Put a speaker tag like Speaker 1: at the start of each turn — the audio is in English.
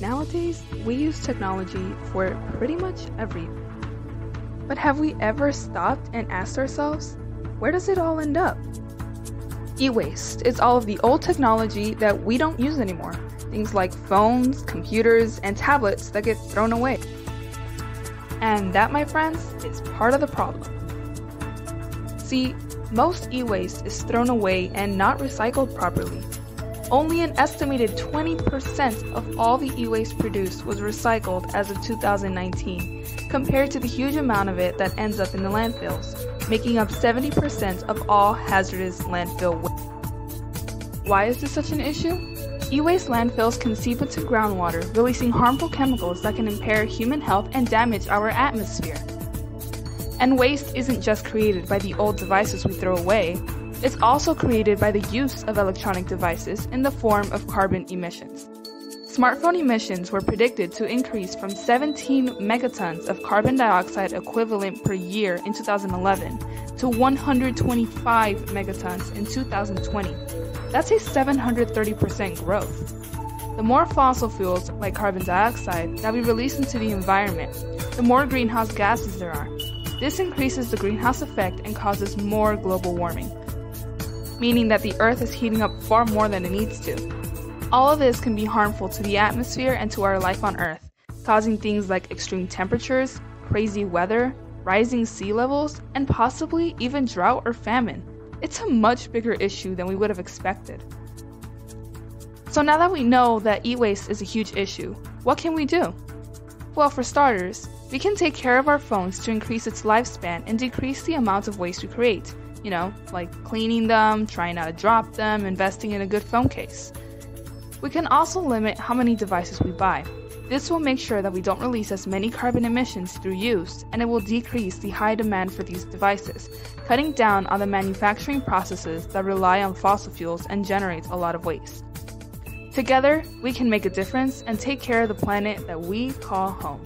Speaker 1: Nowadays, we use technology for pretty much everything. But have we ever stopped and asked ourselves, where does it all end up? E waste is all of the old technology that we don't use anymore. Things like phones, computers, and tablets that get thrown away. And that, my friends, is part of the problem. See, most e waste is thrown away and not recycled properly. Only an estimated 20% of all the e waste produced was recycled as of 2019, compared to the huge amount of it that ends up in the landfills, making up 70% of all hazardous landfill waste. Why is this such an issue? E waste landfills can seep into groundwater, releasing harmful chemicals that can impair human health and damage our atmosphere. And waste isn't just created by the old devices we throw away, it's also created by the use of electronic devices in the form of carbon emissions. Smartphone emissions were predicted to increase from 17 megatons of carbon dioxide equivalent per year in 2011 to 125 megatons in 2020. That's a 730% growth. The more fossil fuels, like carbon dioxide, that we release into the environment, the more greenhouse gases there are. This increases the greenhouse effect and causes more global warming meaning that the Earth is heating up far more than it needs to. All of this can be harmful to the atmosphere and to our life on Earth, causing things like extreme temperatures, crazy weather, rising sea levels, and possibly even drought or famine. It's a much bigger issue than we would have expected. So now that we know that e-waste is a huge issue, what can we do? Well, for starters, we can take care of our phones to increase its lifespan and decrease the amount of waste we create you know, like cleaning them, trying not to drop them, investing in a good phone case. We can also limit how many devices we buy. This will make sure that we don't release as many carbon emissions through use, and it will decrease the high demand for these devices, cutting down on the manufacturing processes that rely on fossil fuels and generate a lot of waste. Together, we can make a difference and take care of the planet that we call home.